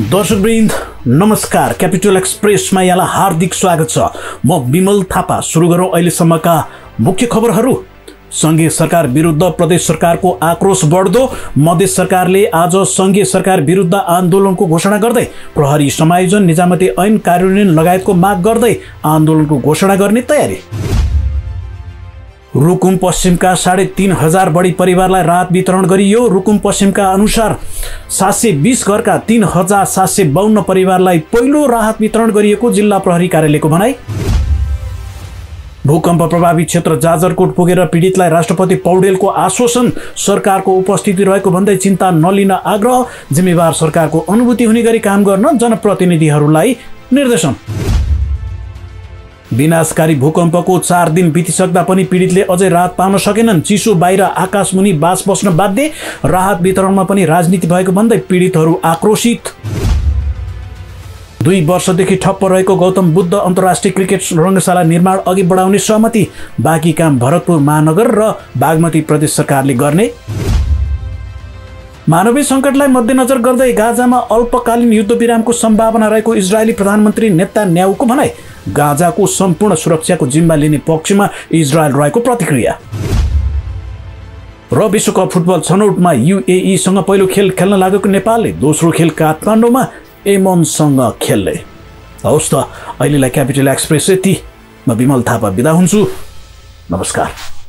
दर्शकवृन्द नमस्कार। क्यापिटल एक्सप्रेसमा यहाँलाई हार्दिक स्वागत छ। म विमल थापा। सुरु गरौँ अहिलेसम्मका मुख्य खबरहरू। सङ्घीय सरकार विरुद्ध प्रदेश सरकारको आक्रोश बढ्दो मधेस सरकारले आज सङ्घीय सरकार विरुद्ध आन्दोलनको घोषणा गर्दै प्रहरी समायोजन निजामती ऐन कार्यान्वयन लगायतको माग गर्दै आन्दोलनको घोषणा गर्ने तयारी। रुकुम पश्चिमका साढे तिन हजार बढी परिवारलाई राहत वितरण गरियो। रुकुम पश्चिमका अनुसार सात सय बिस घरका तिन हजार सात सय बाहन्न परिवारलाई पहिलो राहत वितरण गरिएको जिल्ला प्रहरी कार्यालयको भनाई। भूकम्प प्रभावित क्षेत्र जाजरकोट पुगेर पीडितलाई राष्ट्रपति पौडेलको आश्वासन सरकारको उपस्थिति रहेको भन्दै चिन्ता नलिन आग्रह जिम्मेवार सरकारको अनुभूति हुने गरी काम गर्न जनप्रतिनिधिहरूलाई निर्देशन। विनाशकारी भूकम्पको चार दिन बितिसक्दा पनि पीडितले अझै राहत पाउन सकेनन्। चिसो बाहिर आकाशमुनि बास बस्न बाध्य। राहत वितरणमा पनि राजनीति भएको भन्दै पीडितहरू आक्रोशित। दुई वर्षदेखि ठप्प रहेको गौतम बुद्ध अन्तर्राष्ट्रिय क्रिकेट रङ्गशाला निर्माण अघि बढाउने सहमति। बाँकी काम भरतपुर महानगर र बागमती प्रदेश सरकारले गर्ने। मानवीय सङ्कटलाई मध्यनजर गर्दै गाजामा अल्पकालीन युद्धविरामको सम्भावना रहेको इजरायली प्रधानमन्त्री नेता न्याउको भनाइ गाजाको सम्पूर्ण सुरक्षाको जिम्मा लिने पक्षमा इजरायल रहेको प्रतिक्रिया। र विश्वकप फुटबल छनौटमा युएईसँग पहिलो खेल खेल्न लागेको नेपालले दोस्रो खेल काठमाडौँमा एमनसँग खेल्ने हवस् त अहिलेलाई क्यापिटल एक्सप्रेस यति। म विमल थापा बिदा हुन्छु। नमस्कार।